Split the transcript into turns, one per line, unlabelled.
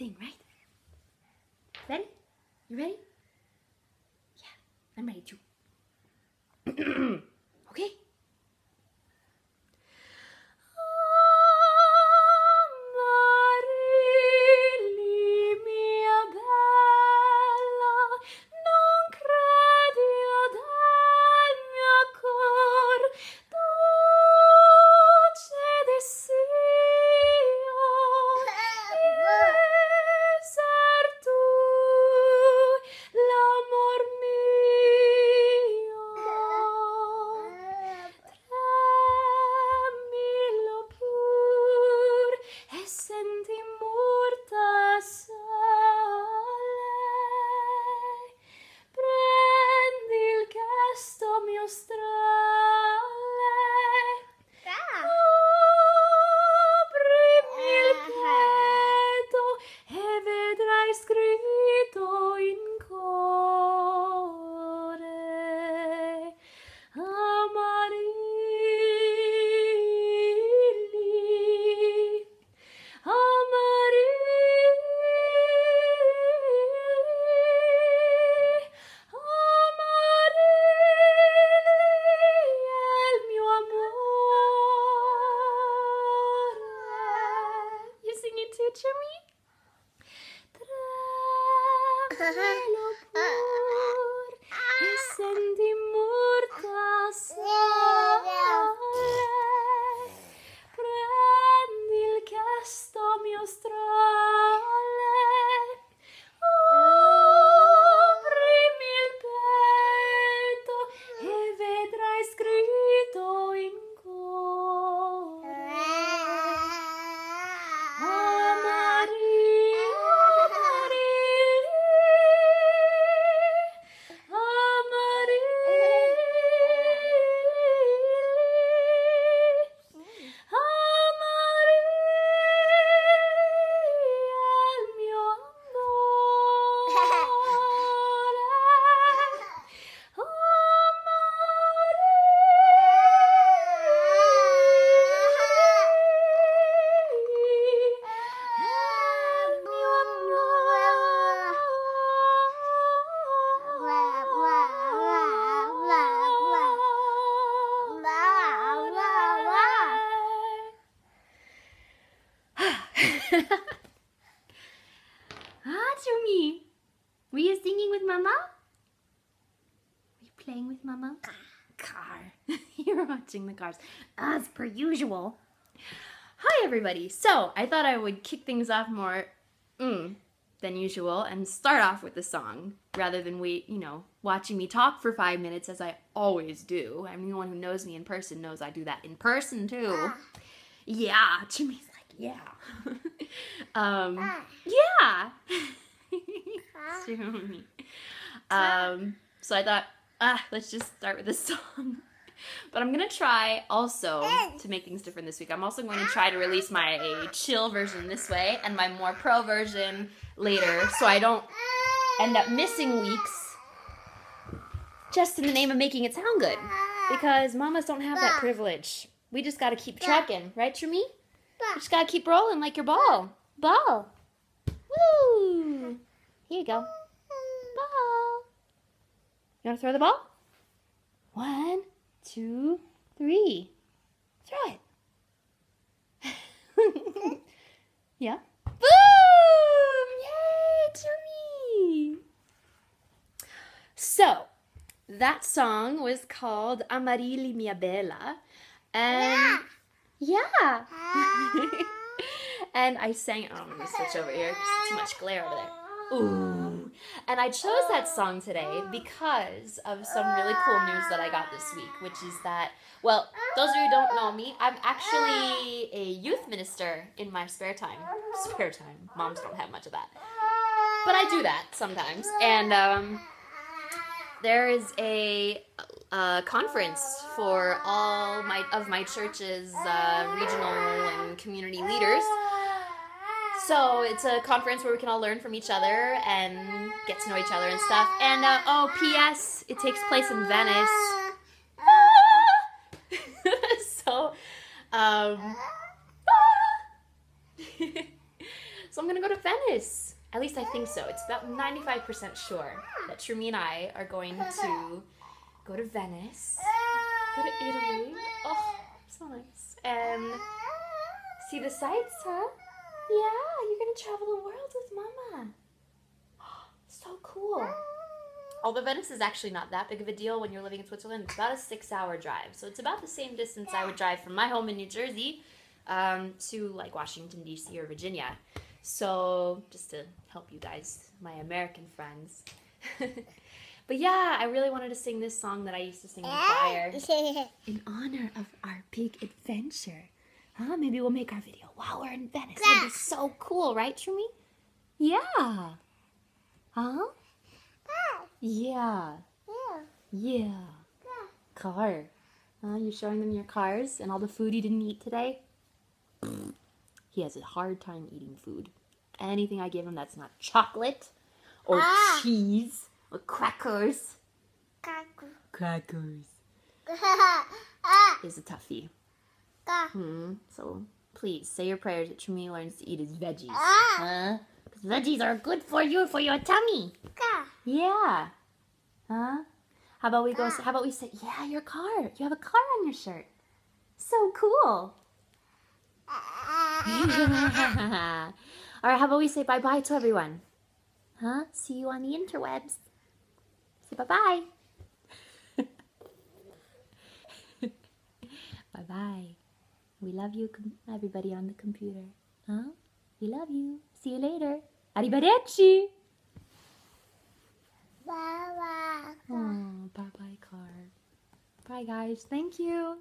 sing, right? Ready? You ready? Yeah, I'm ready too. sing it too, were you singing with Mama? Were you playing with Mama? Car. You're watching the cars, as per usual. Hi, everybody. So, I thought I would kick things off more mm, than usual and start off with the song rather than wait, you know, watching me talk for five minutes as I always do. Anyone who knows me in person knows I do that in person too. Yeah, Jimmy's like, yeah. um, yeah. Jimmy. Um, so I thought, ah, let's just start with this song. But I'm gonna try also to make things different this week. I'm also going to try to release my chill version this way and my more pro version later, so I don't end up missing weeks just in the name of making it sound good. Because mamas don't have that privilege. We just gotta keep trucking, right, Trumi? You just gotta keep rolling like your ball. Ball. Woo! Here you go. Ball. You wanna throw the ball? One, two, three. Throw it. yeah. Boom! Yay, Jimmy! So, that song was called Amarilli Mia Bella. And yeah. Ah. and I sang oh, I'm gonna switch over here. There's too much glare over there. Ooh. And I chose that song today because of some really cool news that I got this week, which is that, well, those of you who don't know me, I'm actually a youth minister in my spare time. Spare time. Moms don't have much of that. But I do that sometimes. And um, there is a, uh conference for all my of my church's uh, regional and community leaders. So it's a conference where we can all learn from each other and get to know each other and stuff. And uh, oh, P.S. It takes place in Venice. so, um, so I'm gonna go to Venice. At least I think so. It's about 95% sure that Trumi and I are going to go to Venice, go to Italy. Oh, so nice. And see the sights, huh? Yeah, you're gonna travel the world with Mama. So cool. Although Venice is actually not that big of a deal when you're living in Switzerland, it's about a six hour drive. So it's about the same distance I would drive from my home in New Jersey um, to like Washington, D.C. or Virginia. So just to help you guys, my American friends. but yeah, I really wanted to sing this song that I used to sing in choir in honor of our big adventure. Huh? Maybe we'll make our video while we're in Venice. That'd be so cool, right, Trumi? Yeah. Huh? Yeah. Yeah. Yeah. Car. Uh, you're showing them your cars and all the food you didn't eat today? He has a hard time eating food. Anything I give him that's not chocolate or
Ah.
cheese or crackers. Crackers. Is a toughie. Hmm. So please say your prayers that Trumi learns to eat his veggies. Huh? Because veggies are good for you for your tummy. Yeah. Huh? How about we go? How about we say, yeah, your car. You have a car on your shirt. So cool. All right. How about we say bye bye to everyone? Huh? See you on the interwebs. Say bye bye. bye bye. We love you, com- everybody on the computer. Huh? We love you. See you later. Arrivederci. Oh, bye bye, car. Bye, guys. Thank you.